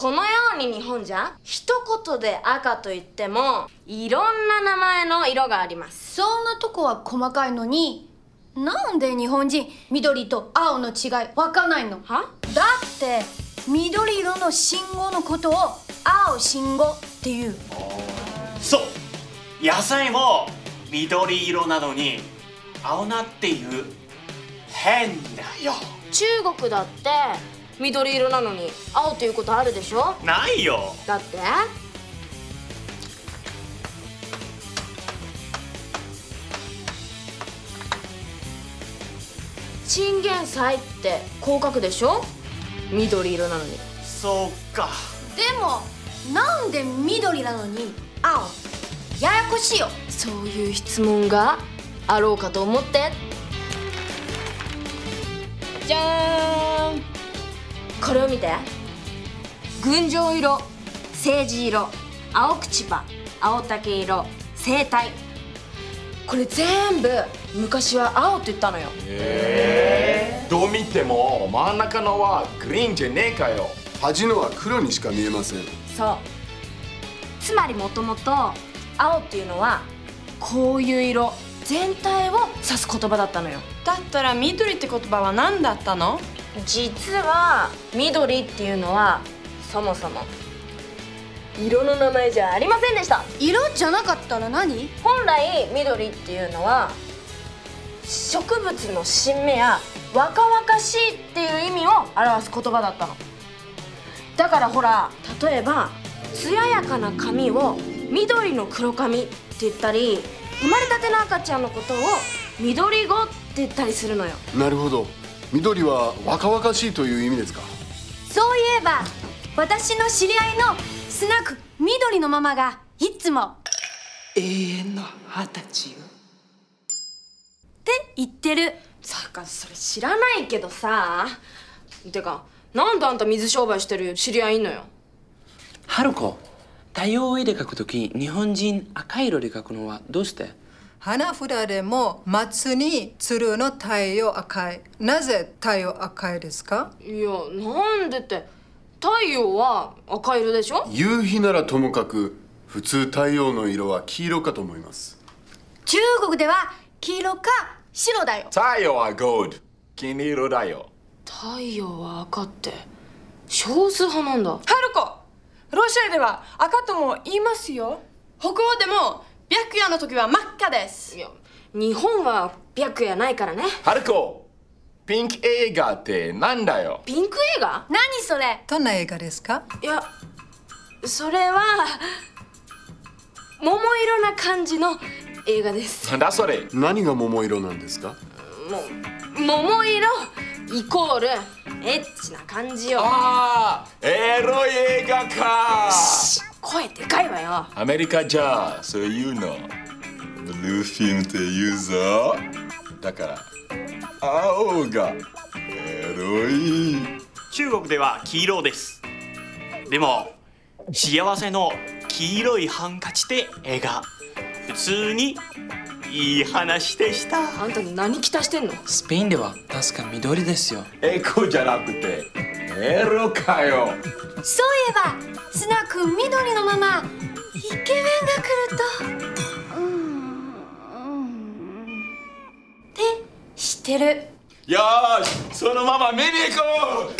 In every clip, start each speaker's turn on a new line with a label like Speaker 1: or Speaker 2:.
Speaker 1: このように日本じゃ一言で赤と言ってもいろんな名前の色があります。
Speaker 2: そんなとこは細かいのになんで日本人緑と青の違いわかんないの？
Speaker 1: は？
Speaker 2: だって緑色の信号のことを青信号っていう。
Speaker 3: そう。野菜も緑色なのに青菜っていう変だよ。
Speaker 1: 中国だって緑色なのに青ということあるでしょ？
Speaker 3: ないよ。
Speaker 1: だって？チンゲン菜ってこう書くでしょ？緑色なのに。
Speaker 3: そうか。
Speaker 2: でもなんで緑なのに青？ややこしいよ。
Speaker 1: そういう質問があろうかと思って。じゃーんこれを見て。群青色政治色青口葉青竹色生態これ全部昔は青って言ったのよ。
Speaker 4: どう見ても真ん中のはグリーンじゃねえかよ。
Speaker 5: 端のは黒にしか見えません。
Speaker 1: そう。つまりもともと青っていうのはこういう色全体を指す言葉だったのよ。
Speaker 6: だったら緑って言葉は何だったの？
Speaker 1: 実は緑っていうのはそもそも色の名前じゃありませんでした。
Speaker 2: 色じゃなかったら何？
Speaker 1: 本来緑っていうのは植物の新芽や若々しいっていう意味を表す言葉だったの。だからほら例えば艶やかな髪を緑の黒髪って言ったり生まれたての赤ちゃんのことを緑子って言ったりするのよ。
Speaker 5: なるほど緑は若々しいという意味ですか？
Speaker 2: そういえば私の知り合いのスナック緑のママがいつも
Speaker 7: 永遠の二十歳よ。
Speaker 2: って言ってる。
Speaker 1: さかそれ知らないけどさ。てかなんであんた水商売してる知り合いいんのよ？
Speaker 7: 春子太陽絵で描くとき日本人赤色で描くのはどうして？
Speaker 8: 花札でも松に鶴の太陽赤い。なぜ太陽赤いですか？
Speaker 1: いやなんでって太陽は赤色でしょ？
Speaker 5: 夕日ならともかく普通太陽の色は黄色かと思います。
Speaker 2: 中国では黄色か白だよ。
Speaker 4: 太陽はゴールド金色だよ。
Speaker 1: 太陽は赤って少数派なんだ。
Speaker 6: 春子ロシアでは赤とも言いますよ。北欧でも白夜の時は真っ赤です。
Speaker 1: いや日本は白夜ないからね。
Speaker 4: 春子ピンク映画ってなんだよ？
Speaker 1: ピンク映画？
Speaker 2: 何それ？
Speaker 8: どんな映画ですか？
Speaker 1: いやそれは桃色な感じの映画です。
Speaker 4: なんだそれ？
Speaker 5: 何が桃色なんですか？
Speaker 1: もう桃色イコールエッチな感じよ。
Speaker 4: ああエロい映画か
Speaker 1: 声でかいわよ。
Speaker 4: アメリカじゃそういうの。ブルーフィルムって言うぞ。だから青がエロい。
Speaker 3: 中国では黄色です。でも幸せの黄色いハンカチで絵が普通にいい話でした。
Speaker 1: あんた何着たしてんの
Speaker 7: スペインでは確か緑ですよ
Speaker 4: エコじゃなくてエロかよ。
Speaker 2: そういえばスナック緑のママイケメンが来ると。うんうん。って知ってる。
Speaker 4: よーしそのまま見に行こ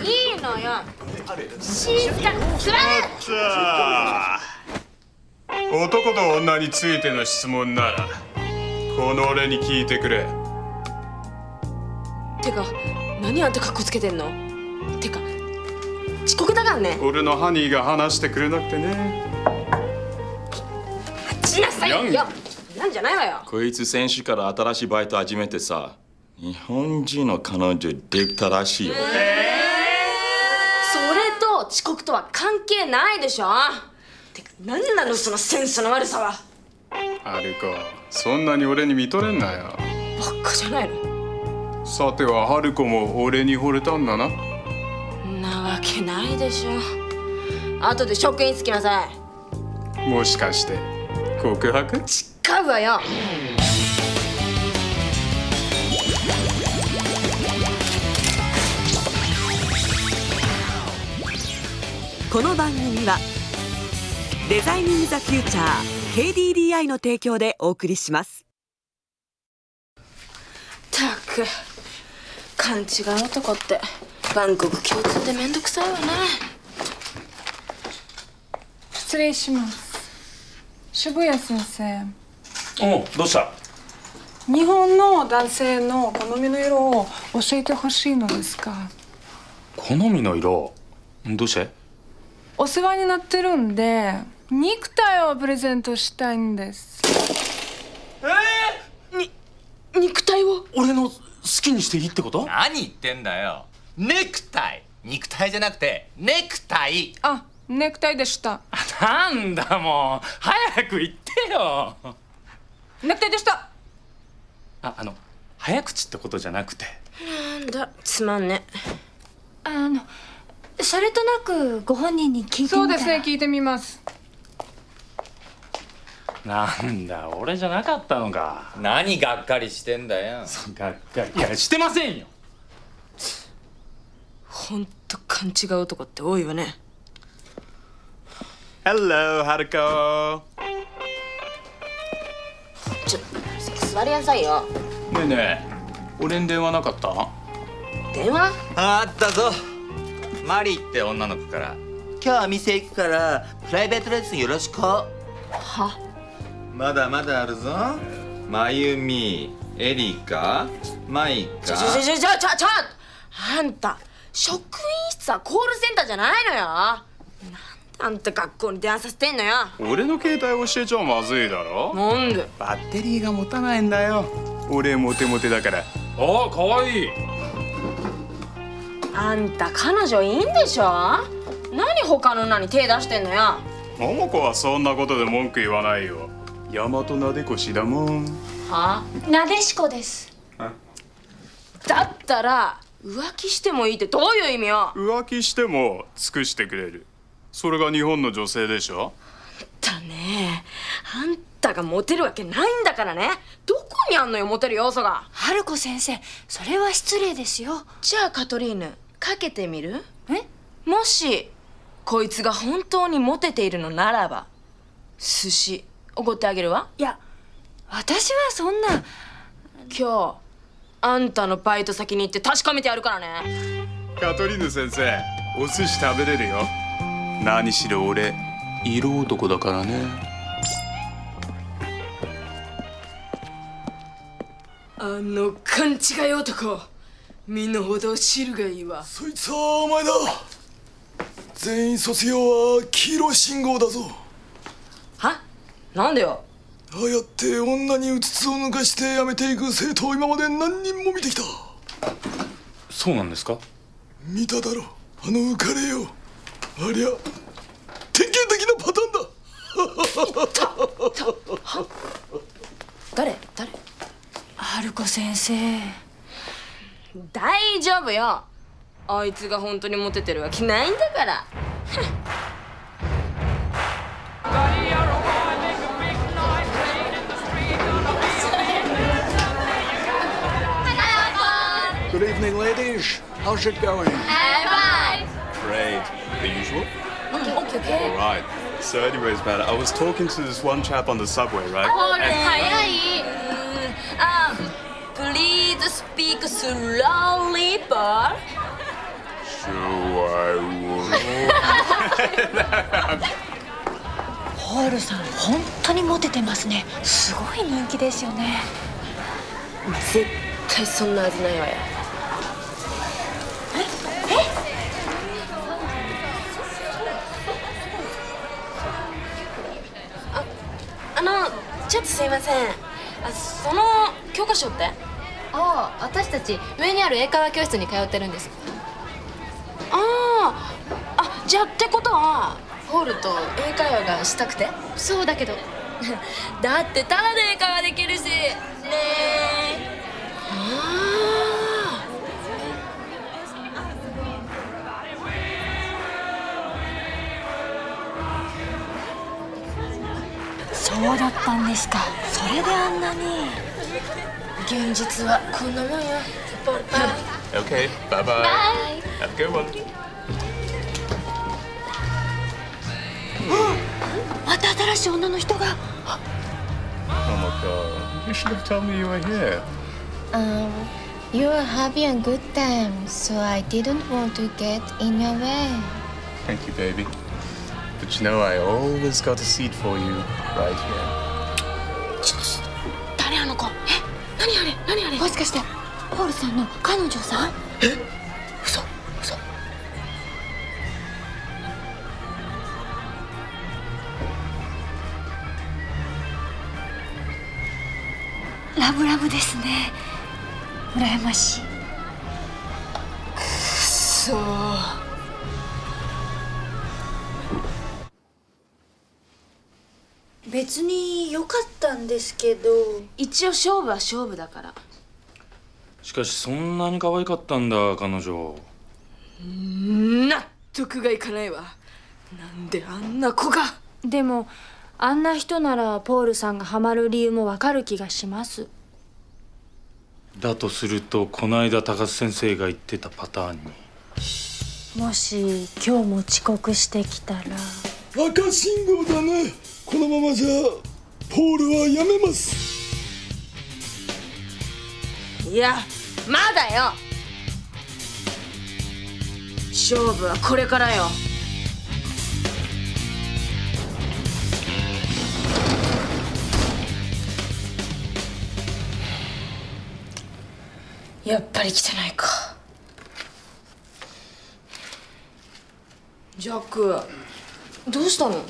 Speaker 4: う。
Speaker 1: いいのよ。静かにすら
Speaker 9: さあ男と女についての質問ならこの俺に聞いてくれ。
Speaker 1: てか何あんたカッコつけてんの？てか遅刻だからね。
Speaker 9: 俺のハニーが話してくれなくてね。
Speaker 1: しなさいよ。なんじゃないわよ。
Speaker 4: こいつ先週から新しいバイト始めてさ日本人の彼女できたらしいよ。
Speaker 1: それと遅刻とは関係ないでしょ。てか何なのそのセンスの悪さは。
Speaker 9: アルコそんなに俺に見とれんなよ。
Speaker 1: ばっかじゃないの？
Speaker 9: さては春子も俺に惚れたんだな
Speaker 1: けないでしょ。後で職員つきなさい。
Speaker 9: もしかして告白？
Speaker 1: 買うわよ。
Speaker 10: この番組はデザイニング・ザ・フューチャー KDDI の提供でお送りします。
Speaker 1: たく勘違い男って万国共通でめんどくさいわね。
Speaker 6: 失礼します。渋谷先生。
Speaker 9: おうどうした？
Speaker 6: 日本の男性の好みの色を教えてほしいのですか
Speaker 9: 好みの色？どうして？
Speaker 6: お世話になってるんで肉体をプレゼントしたいんです。
Speaker 1: 肉体を
Speaker 11: 俺の好きにしていいってこと？
Speaker 12: 何言ってんだよネクタイ。肉体じゃなくてネクタイ。
Speaker 6: あネクタイでした。
Speaker 11: なんだもう。早く言ってよ。
Speaker 6: ネクタイでした。
Speaker 11: ああの早口ってことじゃなくて。
Speaker 1: なんだ。つまんね。
Speaker 2: あのそれとなくご本人に聞いてみたら？
Speaker 6: そうですね聞いてみます。
Speaker 11: なんだ俺じゃなかったのか。
Speaker 12: 何がっかりしてんだよ。
Speaker 11: がっかり。いやしてませんよ
Speaker 1: ほんと勘違う男って多いわね。
Speaker 9: Hello はるか
Speaker 1: ちょ座りなさいよ。
Speaker 9: ねえねえ俺に電話なかった？
Speaker 1: 電話？
Speaker 12: あったぞ。マリーって女の子から。今日は店行くからプライベートレッスンよろしく。は？まだまだあるぞ。まゆみエリカマイカ。
Speaker 1: ちょちょちょちょちょちょあんた職員室はコールセンターじゃないのよ。なんであんた学校に電話させてんのよ。
Speaker 9: 俺の携帯教えちゃまずいだろ。
Speaker 1: なんで？
Speaker 9: バッテリーが持たないんだよ。俺モテモテだから。
Speaker 11: あかわいい。
Speaker 1: あんた彼女いいんでしょ？何他の女に手出してんのよ。
Speaker 9: 桃子はそんなことで文句言わないよ。大和なでこしだもん。
Speaker 1: は？
Speaker 2: なでしこです。
Speaker 1: だったら浮気してもいいってどういう意味よ？
Speaker 9: 浮気しても尽くしてくれる。それが日本の女性でしょ？
Speaker 1: だね。あんたがモテるわけないんだからね。どこにあんのよモテる要素が？
Speaker 2: 春子先生それは失礼ですよ。
Speaker 1: じゃあカトリーヌかけてみる？え？もしこいつが本当にモテているのならば寿司おごってあげるわ。
Speaker 2: いや私はそんな。
Speaker 1: 今日あんたのバイト先に行って確かめてやるからね。
Speaker 9: カトリーヌ先生お寿司食べれるよ。何しろ俺色男だからね。
Speaker 1: あの勘違い男。身の程を知るがいいわ。
Speaker 13: そいつはお前だ。全員卒業は黄色信号だぞ。
Speaker 1: は？なんでよ？
Speaker 13: ああやって女にうつつを抜かしてやめていく生徒を今まで何人も見てきた
Speaker 11: そうなんですか？
Speaker 13: 見ただろ。あの浮かれよ。ありゃ典型的なパターンだ。
Speaker 1: 誰？誰？
Speaker 2: 春子先生。
Speaker 1: 大丈夫よ。あいつが本当にモテてるわけないんだから
Speaker 14: evening, ladies. How's it going?
Speaker 15: Bye.
Speaker 9: Great. The usual?
Speaker 1: Okay, okay, okay.
Speaker 9: All right. So anyways, man, I was talking to this one chap on the subway, right?
Speaker 15: 早い。
Speaker 1: あ Please speak slowly, but
Speaker 2: ホールさん本当にモテてますねすごい人気ですよね
Speaker 1: 絶対そんなはずないわよ ちょっとすいません。あその教科書って？
Speaker 15: ああ、私たち上にある英会話教室に通ってるんです。
Speaker 1: あああじゃあってことは？ホールと英会話がしたくて？
Speaker 15: そうだけど。
Speaker 1: だってただで英会話できるし。ねえ
Speaker 2: そうだったんですかそれであんなに
Speaker 1: 現実はこんなもんよポンパン
Speaker 9: Okay, bye bye. Have a good one.
Speaker 15: 新しい女の人が
Speaker 16: Oh my god. You should have told me you were here.
Speaker 17: Um, you are having a good time, so I didn't want to get in your way.
Speaker 16: Thank you, baby. But you know, I always got a seat for you right here.
Speaker 15: 誰あの子？え？何あれ？何あれ？もしかしてポールさんの彼女さん？え？嘘嘘。ラブラブですね。羨ましい
Speaker 2: 別に良かったんですけど。
Speaker 1: 一応勝負は勝負だから。
Speaker 11: しかしそんなに可愛かったんだ彼女。
Speaker 1: 納得がいかないわ。なんであんな子が。
Speaker 2: でもあんな人ならポールさんがハマる理由もわかる気がします。
Speaker 11: だとするとこの間高須先生が言ってたパターンに。
Speaker 2: もし今日も遅刻してきたら。
Speaker 13: 赤信号だねこのままじゃポールはやめます。
Speaker 1: いやまだよ。勝負はこれからよ。やっぱり来てないか。ジャックどうしたの？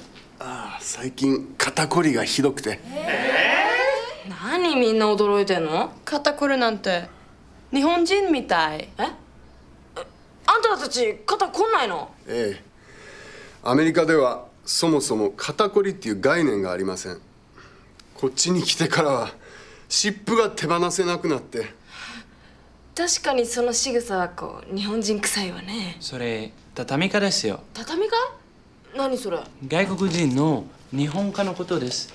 Speaker 5: ああ最近肩こりがひどくて。
Speaker 1: 何みんな驚いてんの？
Speaker 6: 肩こりなんて日本人みたい。
Speaker 1: え？あんたたち肩こんないの？
Speaker 5: ええ。アメリカではそもそも肩こりっていう概念がありません。こっちに来てからは湿布が手放せなくなって。
Speaker 1: 確かにその仕草はこう日本人臭いわね。
Speaker 7: それ畳家ですよ。
Speaker 1: 畳か？何それ？
Speaker 7: 外国人の日本家のことです。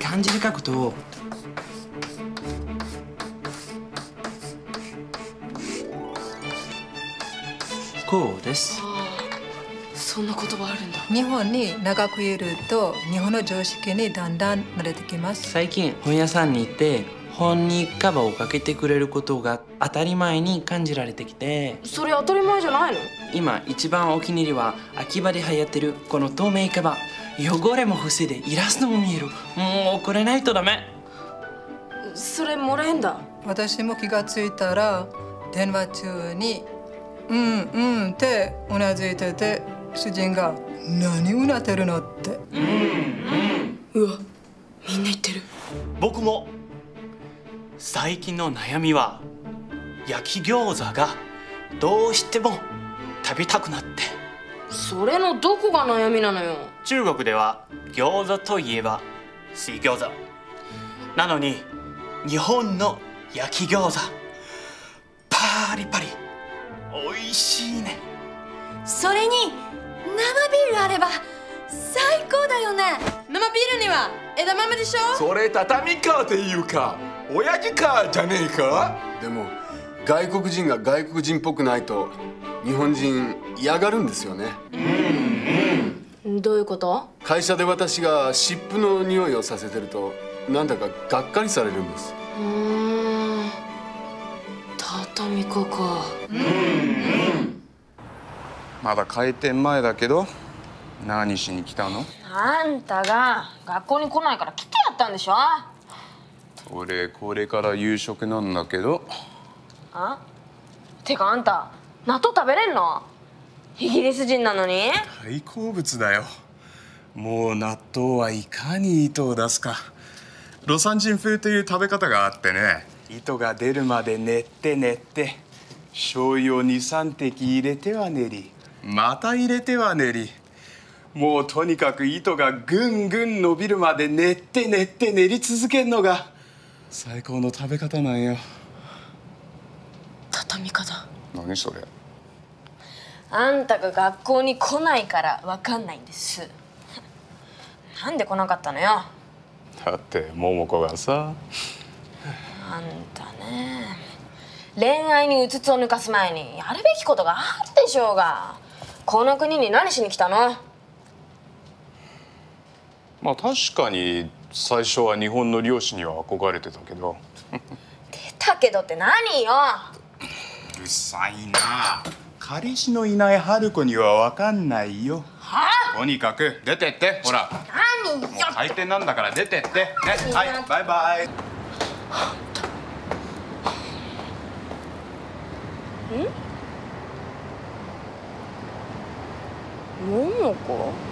Speaker 7: 漢字で書くとこうです。
Speaker 1: そんな言葉あるんだ。
Speaker 8: 日本に長くいると日本の常識にだんだん慣れてきます。
Speaker 7: 最近本屋さんに行って本にカバーをかけてくれることが当たり前に感じられてきて。
Speaker 1: それ当たり前じゃないの？
Speaker 7: 今一番お気に入りは秋葉で流行ってるこの透明カバー汚れも防いでイラストも見える。もうこれないとダメ。
Speaker 1: それもらえんだ。
Speaker 8: 私も気がついたら電話中に「うんうん」ってうなずいてて主人が「何うなってるの?」って。
Speaker 1: うわみんな言ってる。
Speaker 3: 僕も最近の悩みは焼き餃子がどうしても食べたくなって。
Speaker 1: それのどこが悩みなのよ。
Speaker 3: 中国では餃子といえば水餃子。なのに日本の焼き餃子パリパリ美味しいね。
Speaker 15: それに生ビールあれば最高だよね。
Speaker 6: 生ビールには枝豆でしょ？
Speaker 4: それ畳かっていうか親父かじゃねえか？
Speaker 5: でも外国人が外国人っぽくないと日本人嫌がるんですよね。
Speaker 1: どういうこと？
Speaker 5: 会社で私が湿布の匂いをさせてるとなんだかがっかりされるんです。
Speaker 1: うーん。畳かか。
Speaker 9: まだ開店前だけど何しに来たの？
Speaker 1: あんたが学校に来ないから来てやったんでしょ？
Speaker 9: 俺これから夕食なんだけど。
Speaker 1: あ？てかあんた納豆食べれんの？イギリス人なのに？
Speaker 16: 大好物だよ。もう納豆はいかに糸を出すか。ロサン人風という食べ方があってね。糸が出るまで練って練って醤油を23滴入れては練り。また入れては練り。もうとにかく糸がぐんぐん伸びるまで練って練って練り続けるのが最高の食べ方なんよ
Speaker 1: 畳かだ
Speaker 9: 何それ。
Speaker 1: あんたが学校に来ないからわかんないんです。なんで来なかったのよ。
Speaker 9: だって桃子がさ。
Speaker 1: あんたね。恋愛にうつつを抜かす前にやるべきことがあるでしょうが。この国に何しに来たの？
Speaker 9: まあ確かに最初は日本の漁師には憧れてたけど。
Speaker 1: だけどって何よ。
Speaker 9: うるさいな。彼氏のいない春子には分かんないよ。
Speaker 1: は？
Speaker 9: とにかく出てって。ほら。
Speaker 1: 何よ。
Speaker 9: もう開店なんだから出てって。ね。はい。バイバイ。
Speaker 1: 桃子？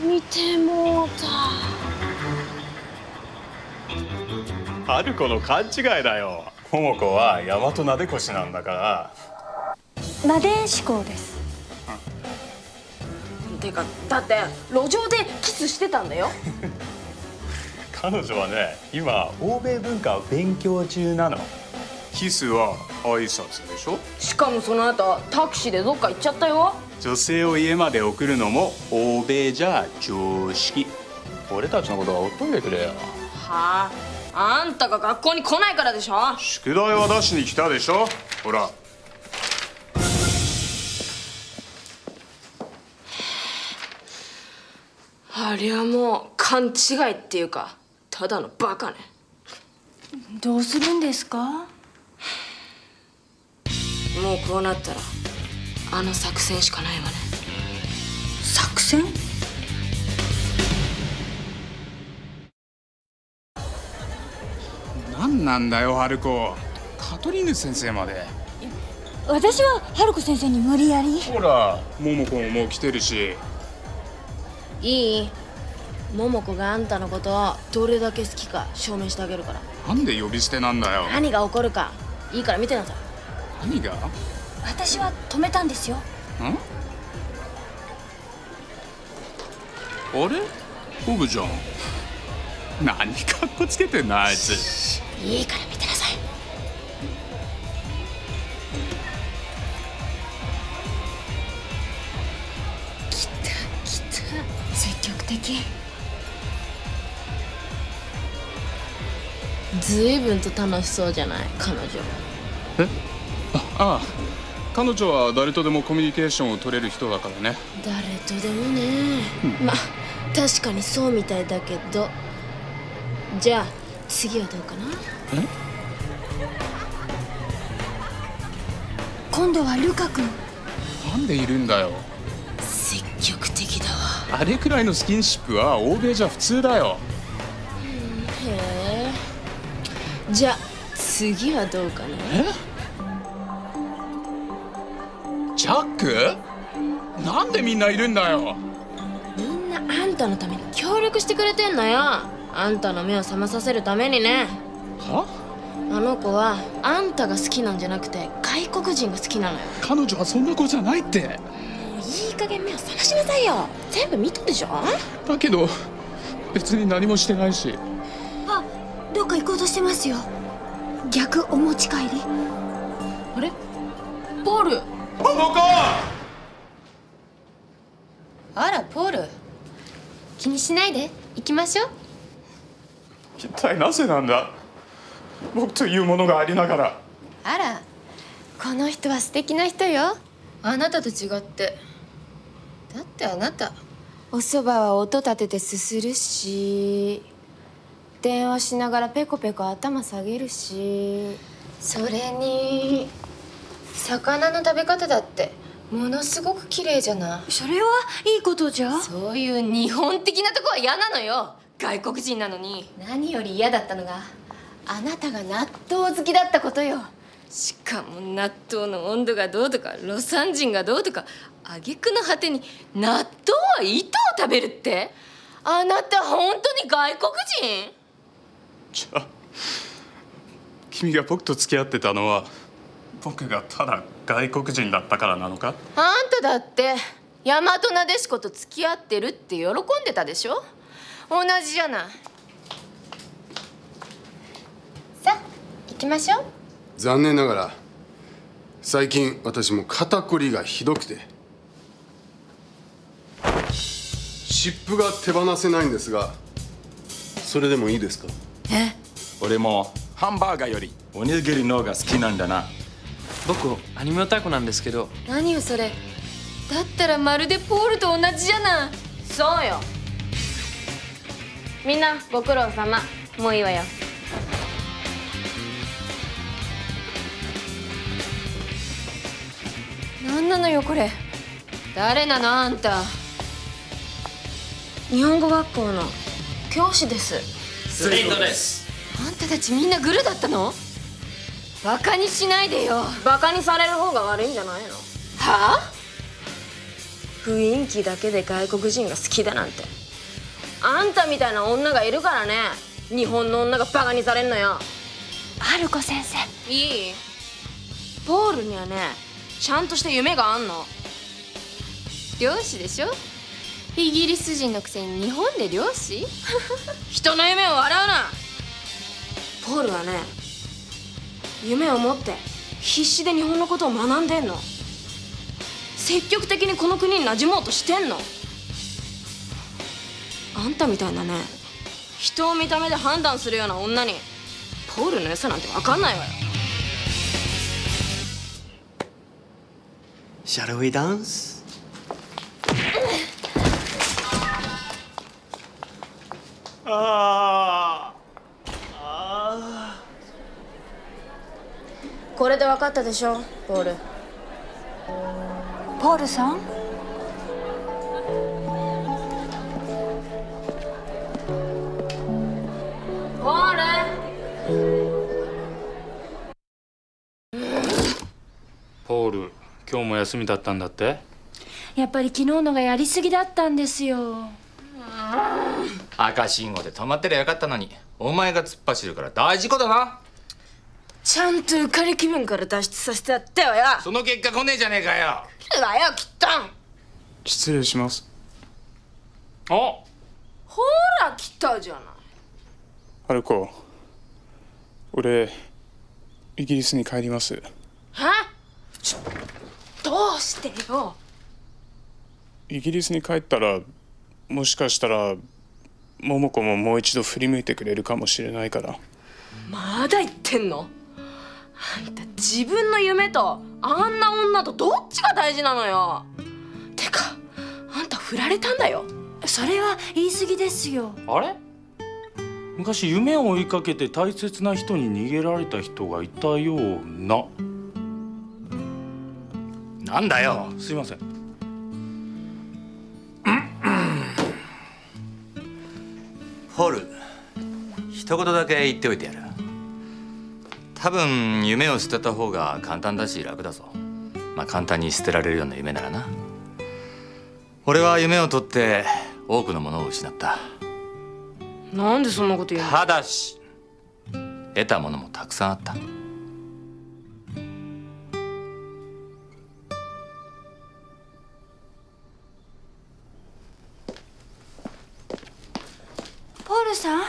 Speaker 1: 見てもうた。
Speaker 16: 春子の勘違いだよ。桃子は大和なでこしなんだから。
Speaker 2: なでしこです。
Speaker 1: てかだって路上でキスしてたんだよ。
Speaker 16: 彼女はね今欧米文化を勉強中なの。
Speaker 9: キスは挨拶でしょ？
Speaker 1: しかもその後タクシーでどっか行っちゃったよ
Speaker 16: 女性を家まで送るのも欧米じゃ常識。俺たちのことはほっといてくれよ。
Speaker 1: はああんたが学校に来ないからでしょ？
Speaker 9: 宿題は出しに来たでしょ？ほら。
Speaker 1: ありゃもう勘違いっていうかただのバカね。
Speaker 2: どうするんですか？
Speaker 1: もうこうなったらあの作戦しかないわね。
Speaker 2: 作戦？
Speaker 9: 何なんだよ春子カトリーヌ先生まで。
Speaker 2: 私は春子先生に無理やり。
Speaker 9: ほら桃子ももう来てるし。
Speaker 1: いい。桃子があんたのことをどれだけ好きか証明してあげるから。
Speaker 9: なんで呼び捨てなんだよ。
Speaker 1: 何が起こるかいいから見てなさい。
Speaker 9: 何が？ん
Speaker 2: 私は止めたんですよ。
Speaker 9: あれ？ボブじゃん。何かっこつけてんなあいつ。
Speaker 1: いいから見てなさい。来た来た。
Speaker 2: 積極的。
Speaker 1: ずいぶんと楽しそうじゃない彼女。
Speaker 9: え？ああ彼女は誰とでもコミュニケーションを取れる人だからね。
Speaker 1: 誰とでもね。まあ確かにそうみたいだけど。じゃあ次はどうかな？
Speaker 2: 今度はルカ君。
Speaker 9: なんでいるんだよ。
Speaker 1: 積極的だわ。
Speaker 9: あれくらいのスキンシップは欧米じゃ普通だよ。
Speaker 1: へえ。じゃあ次はどうかな？
Speaker 9: ジャック？なんでみんないるんだよ？
Speaker 1: みんなあんたのために協力してくれてんのよ。あんたの目を覚まさせるためにね。
Speaker 9: は？
Speaker 1: あの子はあんたが好きなんじゃなくて外国人が好きなのよ。
Speaker 9: 彼女はそんな子じゃないって。
Speaker 1: もういい加減目を覚ましなさいよ。全部見たでしょ？
Speaker 9: だけど別に何もしてないし。
Speaker 2: あどっか行こうとしてますよ。逆お持ち帰り。
Speaker 1: あれ？ポール？
Speaker 9: 桃子
Speaker 15: あらポール。気にしないで。行きましょう。
Speaker 9: 一体なぜなんだ。僕というものがありながら。
Speaker 15: あらこの人は素敵な人よ。あなたと違って。だってあなた。おそばは音立ててすするし。電話しながらペコペコ頭下げるし。それに魚の食べ方だってものすごく綺麗じゃない？
Speaker 2: それはいいことじゃ。
Speaker 15: そういう日本的なとこは嫌なのよ。外国人なのに。何より嫌だったのがあなたが納豆好きだったことよ。しかも納豆の温度がどうとかロサン人がどうとか挙句の果てに納豆は糸を食べるって？あなた本当に外国人？
Speaker 9: じゃあ君が僕と付き合ってたのは僕がただ外国人だったからなのか？
Speaker 15: あんただって大和なでしこと付き合ってるって喜んでたでしょ？同じじゃない。さあ行きましょう。
Speaker 5: 残念ながら最近私も肩こりがひどくて。湿布が手放せないんですがそれでもいいですか？
Speaker 11: 俺もハンバーガーよりおにぎりの方が好きなんだな
Speaker 7: 僕アニメオタクなんですけど。
Speaker 15: 何よそれ。だったらまるでポールと同じじゃない。
Speaker 1: そうよ。みんなご苦労様。もういいわよ。
Speaker 15: 何なのよこれ。誰なのあんた。
Speaker 1: 日本語学校の教師です。
Speaker 7: スレイトです。
Speaker 15: あんたたちみんなグルだったの？バカにしないでよ。
Speaker 1: バカにされる方が悪いんじゃないの？
Speaker 15: はあ？
Speaker 1: 雰囲気だけで外国人が好きだなんて。あんたみたいな女がいるからね。日本の女がバカにされんのよ。
Speaker 2: ハルコ先生。
Speaker 1: いい？ポールにはねちゃんとした夢があんの。
Speaker 15: 漁師でしょ？イギリス人のくせに日本で漁師？
Speaker 1: 人の夢を笑うな。ポールはね夢を持って必死で日本のことを学んでんの。積極的にこの国に馴染もうとしてんの。あんたみたいなね人を見た目で判断するような女にポールの良さなんて分かんないわよ。
Speaker 3: Shall we dance? あ
Speaker 1: これで分かったでしょ？ポール。
Speaker 2: ポールさん？
Speaker 1: ポール。
Speaker 11: ポール今日も休みだったんだって？
Speaker 2: やっぱり昨日のがやりすぎだったんですよ。
Speaker 12: 赤信号で止まってりゃよかったのにお前が突っ走るから大事故だな
Speaker 1: ちゃんと浮かれ気分から脱出させてやってよよ。
Speaker 12: その結果来ねえじゃねえかよ。
Speaker 1: 来るわよきっと。
Speaker 9: 失礼します。
Speaker 11: あ
Speaker 1: ほら来たじゃない。
Speaker 9: ハルコ俺イギリスに帰ります。
Speaker 1: はちょどうしてよ。
Speaker 9: イギリスに帰ったらもしかしたら桃子ももう一度振り向いてくれるかもしれないから。
Speaker 1: まだ言ってんの？あんた自分の夢とあんな女とどっちが大事なのよ。てかあんた振られたんだよ。
Speaker 2: それは言い過ぎですよ。
Speaker 11: あれ？昔夢を追いかけて大切な人に逃げられた人がいたような。
Speaker 12: なんだよ。
Speaker 11: すいません。
Speaker 12: ホール一言だけ言っておいてやる多分夢を捨てた方が簡単だし楽だぞ。まあ簡単に捨てられるような夢ならな。俺は夢を取って多くのものを失った。
Speaker 1: なんでそんなこと言うの？
Speaker 12: ただし得たものもたくさんあった。
Speaker 2: ポールさん？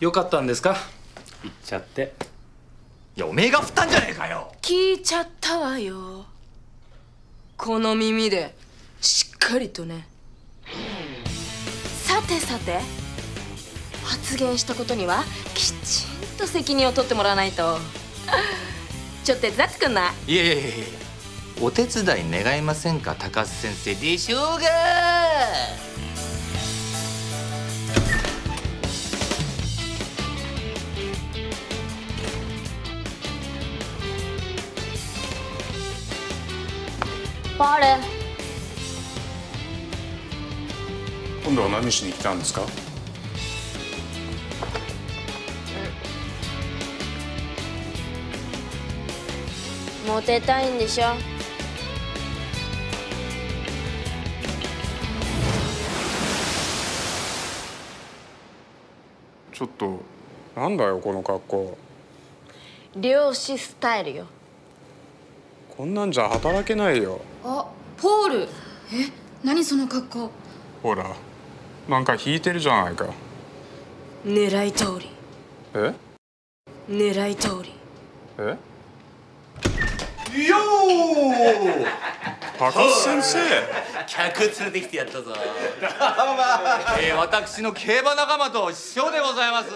Speaker 11: よかったんですか？行っちゃって。
Speaker 12: いやおめえが振ったんじゃねえかよ。
Speaker 1: 聞いちゃったわよ。この耳でしっかりとね。さてさて発言したことにはきちんと責任を取ってもらわないと。ちょっと手伝ってくんない？
Speaker 12: いやいやいやいやお手伝い願いませんか高須先生でしょうが
Speaker 1: ポール
Speaker 9: 今度は何しに来たんですか？
Speaker 1: モテたいんでしょ？
Speaker 9: ちょっとなんだよこの格好。
Speaker 1: 漁師スタイルよ
Speaker 9: こんなんじゃ働けないよ。
Speaker 6: あポール。え何その格好？
Speaker 9: ほらなんか引いてるじゃないか。
Speaker 1: 狙い通り。
Speaker 9: え？
Speaker 1: 狙い通り。
Speaker 9: え？
Speaker 12: よ
Speaker 9: 高須先生。
Speaker 12: 客連れてきてやったぞ。えー、私の競馬仲間と師匠でございます。
Speaker 1: い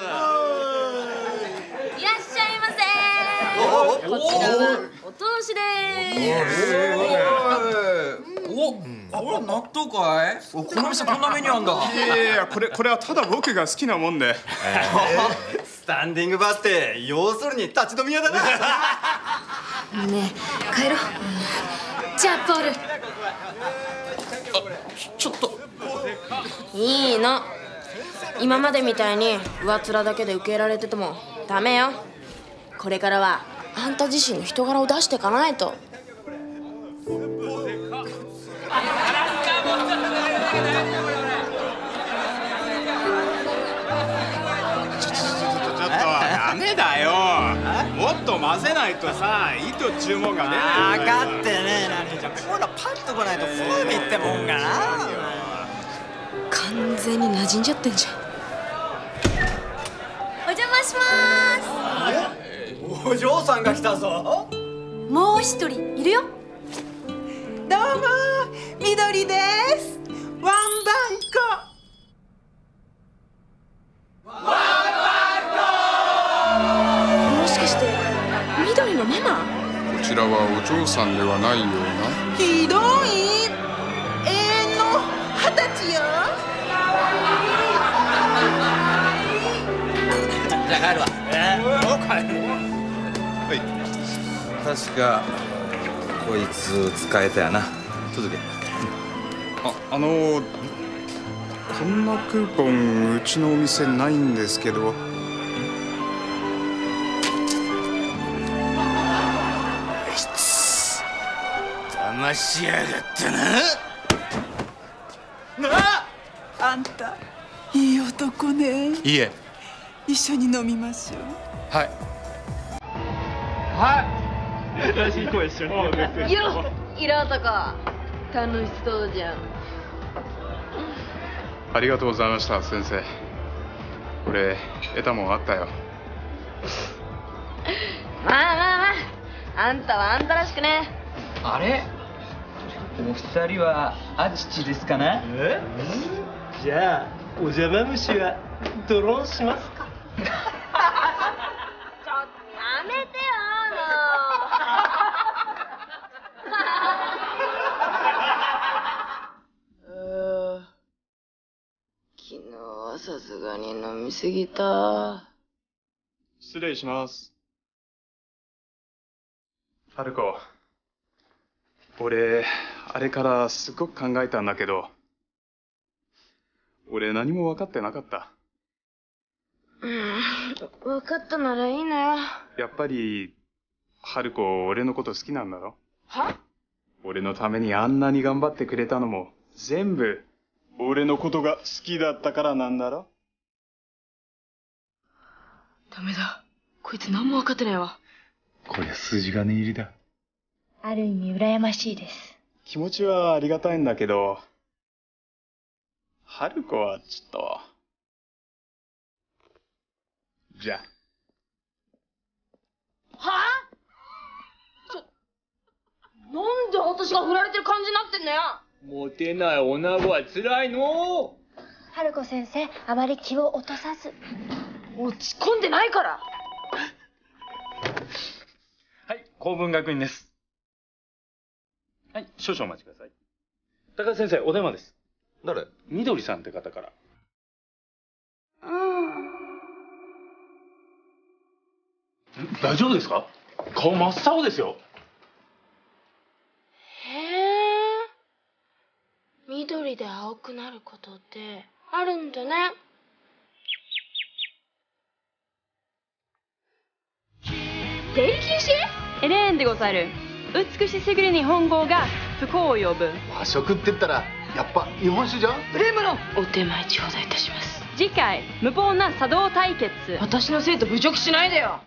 Speaker 1: らっしゃいませ。
Speaker 12: お
Speaker 2: こちらはお通しです。
Speaker 18: お、あ、納豆かい？おこの店こんなメニューあんだ。
Speaker 9: いやいやいやこれこれはただ僕が好きなもんで。
Speaker 18: スタンディングバーって要するに立ち飲み屋だな。
Speaker 15: ねえ帰ろう。じゃあポール。
Speaker 18: ちょっと。
Speaker 1: いいの。今までみたいに上っ面だけで受け入れられててもダメよ。これからはあんた自身の人柄を出していかないと。
Speaker 9: ちょっとダメだよもっと混ぜないとさ糸注文が出ない
Speaker 18: 分かってねえな兄ちゃんコーラパッとこないと風味ってもんがな
Speaker 1: 完全に馴染んじゃってんじゃん
Speaker 15: お
Speaker 18: 嬢さんが来たぞ。
Speaker 15: すもう一人いるよ。
Speaker 19: どうもみどりです。ワンバンコ。
Speaker 1: もしかして緑のママ？
Speaker 5: こちらはお嬢さんではないような。
Speaker 19: ひどい。永遠の二十歳よ。
Speaker 12: じゃあ帰るわ確かこいつ使えたやな。続け。
Speaker 9: ああのこんなクーポンうちのお店ないんですけど。
Speaker 12: 騙しやがったな。
Speaker 19: なあ！あんたいい男ね。
Speaker 9: いいえ。
Speaker 19: 一緒に飲みましょう。
Speaker 9: はい。はいらしい声しちゃう
Speaker 15: よ色男楽しそうじゃん。
Speaker 9: ありがとうございました先生。これ得たもんあったよ。
Speaker 15: まあまあまああんたはあんたらしくね。
Speaker 18: あれ？お二人はあちちですかな？
Speaker 20: じゃあお邪魔虫はドローンしますか？
Speaker 1: すがに飲みすぎた。
Speaker 9: 失礼します。春子俺あれからすごく考えたんだけど俺何も分かってなかった。
Speaker 1: うん分かったならいいのよ。
Speaker 9: やっぱり春子俺のこと好きなんだろ？
Speaker 1: は？
Speaker 9: 俺のためにあんなに頑張ってくれたのも全部俺のことが好きだったからなんだろ？
Speaker 1: ダメだ。こいつ何も分かってないわ。
Speaker 11: こりゃ筋金入りだ。
Speaker 17: ある意味羨ましいです。
Speaker 9: 気持ちはありがたいんだけど春子はちょっと。じゃあ。
Speaker 1: はあ？ちょなんで私が振られてる感じになってんのよ
Speaker 20: モテない女子は辛いの。
Speaker 17: 春子先生あまり気を落とさず
Speaker 1: 落ち込んでないから。
Speaker 11: はい公文学院です。はい少々お待ちください。高田先生お電話です。
Speaker 12: 誰？
Speaker 11: みどりさんって方から。ん。大丈夫ですか？顔真っ青ですよ。
Speaker 1: へえ。緑で青くなることってあるんだね
Speaker 21: 出入り禁止エレーンでござる。美しすぎる日本語が不幸を呼ぶ。
Speaker 22: 和食って言ったらやっぱ日本酒じゃん？
Speaker 21: レムの
Speaker 1: お手前頂戴いたします。
Speaker 21: 次回無謀な茶道対決。
Speaker 1: 私の生徒侮辱しないでよ